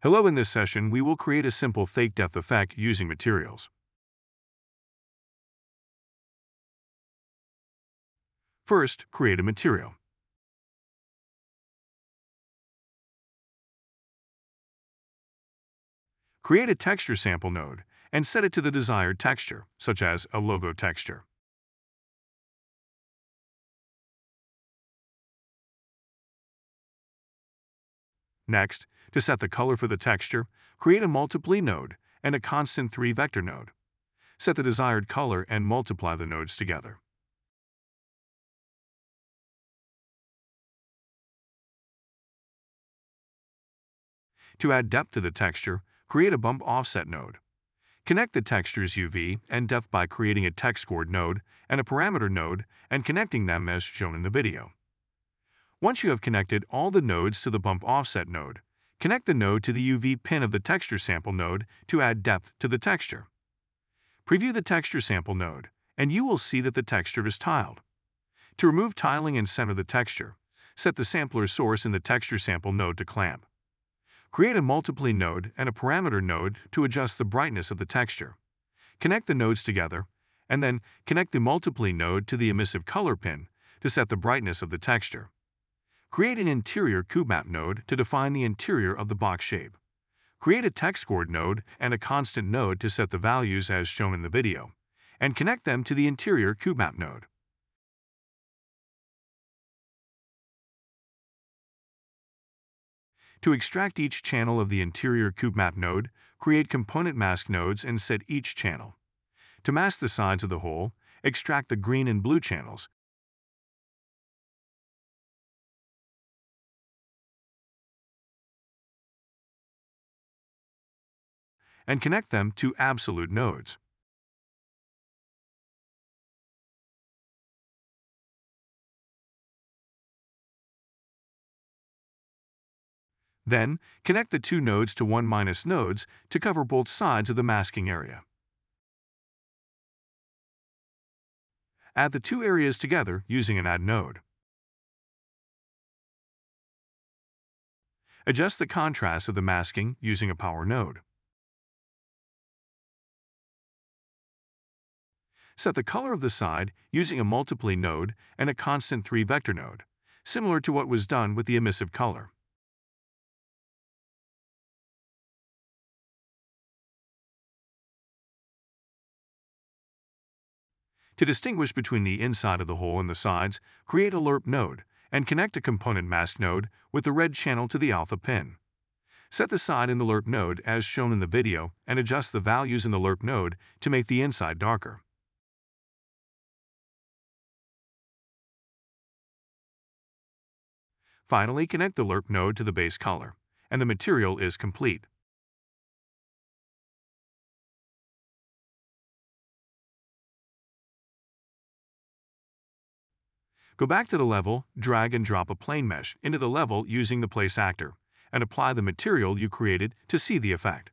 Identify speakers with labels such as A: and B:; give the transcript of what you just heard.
A: Hello, in this session, we will create a simple fake depth effect using materials. First, create a material. Create a texture sample node and set it to the desired texture, such as a logo texture. Next, to set the color for the texture, create a multiply node and a constant 3 vector node. Set the desired color and multiply the nodes together. To add depth to the texture, create a bump offset node. Connect the texture's UV and depth by creating a TexCoord node and a parameter node and connecting them as shown in the video. Once you have connected all the nodes to the bump offset node, connect the node to the UV pin of the texture sample node to add depth to the texture. Preview the texture sample node, and you will see that the texture is tiled. To remove tiling and center the texture, set the sampler source in the texture sample node to clamp. Create a multiply node and a parameter node to adjust the brightness of the texture. Connect the nodes together, and then connect the multiply node to the emissive color pin to set the brightness of the texture. Create an interior CubeMap node to define the interior of the box shape. Create a TexCoord node and a constant node to set the values as shown in the video, and connect them to the interior CubeMap node. To extract each channel of the interior CubeMap node, create component mask nodes and set each channel. To mask the sides of the hole, extract the green and blue channels and connect them to absolute nodes. Then, connect the two nodes to 1 minus nodes to cover both sides of the masking area. Add the two areas together using an Add node. Adjust the contrast of the masking using a Power node. Set the color of the side using a multiply node and a constant 3 vector node, similar to what was done with the emissive color. To distinguish between the inside of the hole and the sides, create a lerp node and connect a component mask node with the red channel to the alpha pin. Set the side in the lerp node as shown in the video and adjust the values in the lerp node to make the inside darker. Finally, connect the lerp node to the base color, and the material is complete. Go back to the level, drag and drop a plane mesh into the level using the Place Actor, and apply the material you created to see the effect.